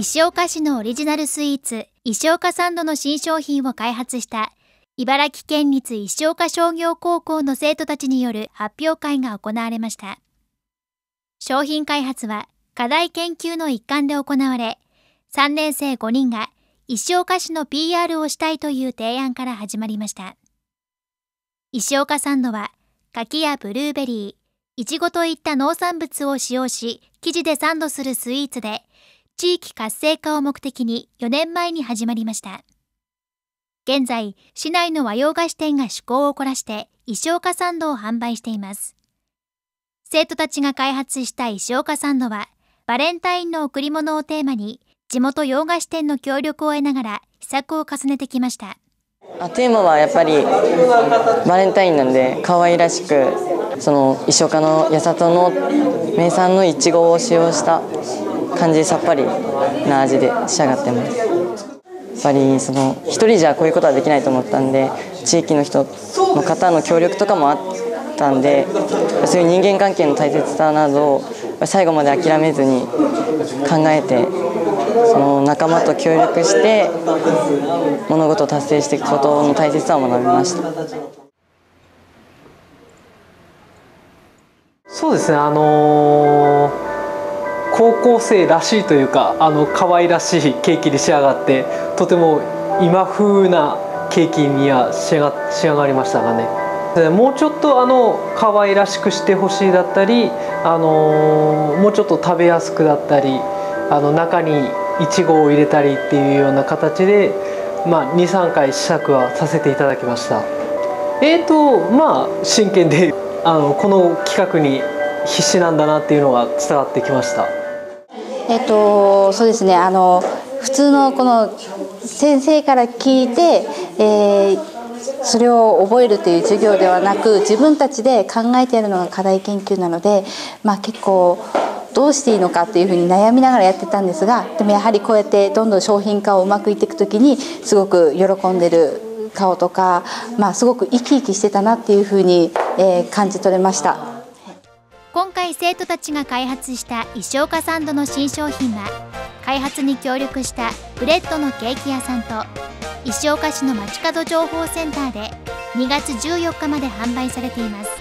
石岡市のオリジナルスイーツ、石岡サンドの新商品を開発した茨城県立石岡商業高校の生徒たちによる発表会が行われました。商品開発は課題研究の一環で行われ、3年生5人が石岡市の PR をしたいという提案から始まりました。石岡サンドは柿やブルーベリー、いちごといった農産物を使用し、生地でサンドするスイーツで、地域活性化を目的に4年前に始まりました。現在、市内の和洋菓子店が趣向を凝らして石岡サンドを販売しています。生徒たちが開発した石岡サンドは、バレンタインの贈り物をテーマに、地元洋菓子店の協力を得ながら試作を重ねてきました。あテーマはやっぱりバレンタインなんで可愛らしくその石岡の八里の名産のいちごを使用した感じさっぱりな味で仕上がってますやっぱりその一人じゃこういうことはできないと思ったんで地域の人の方の協力とかもあったんでそういう人間関係の大切さなどを最後まで諦めずに考えてその仲間と協力して物事を達成していくことの大切さを学びました。そうですねあのー、高校生らしいというかあの可愛らしいケーキで仕上がってとても今風なケーキには仕上が仕上がりましたがねもうちょっとあの可愛らしくしてほしいだったり、あのー、もうちょっと食べやすくだったりあの中にいちごを入れたりっていうような形で、まあ、23回試作はさせていただきましたえーとまあ真剣であのこの企画に必死なんだなっていうのが伝わってきました。えっとそうですね。あの普通のこの先生から聞いて、えー、それを覚えるという授業ではなく自分たちで考えてやるのが課題研究なので、まあ、結構どうしていいのかっていうふうに悩みながらやってたんですがでもやはりこうやってどんどん商品化をうまくいっていく時にすごく喜んでる顔とか、まあ、すごく生き生きしてたなっていうふうに、えー、感じ取れました。今回生徒たちが開発した石岡サンドの新商品は開発に協力したブレッドのケーキ屋さんと石岡市の街角情報センターで2月14日まで販売されています。